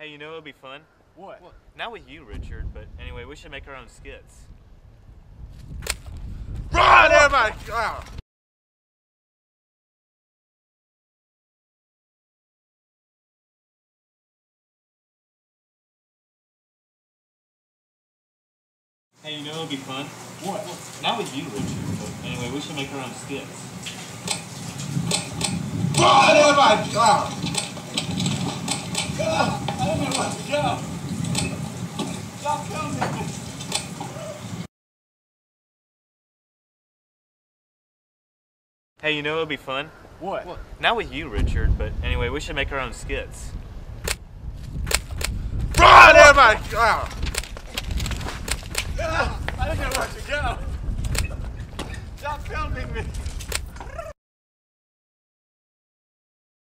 Hey, you know it'd be fun? What? Not with you, Richard, but anyway, we should make our own skits. Run, everybody! Oh. Hey, you know it'd be fun? What? Not with you, Richard, but anyway, we should make our own skits. Run, everybody! Oh. Oh, I don't know where to go. Stop coming. Hey, you know it'd be fun? What? Not with you, Richard, but anyway, we should make our own skits. Run, everybody! Oh, I don't know where to go. Stop filming me.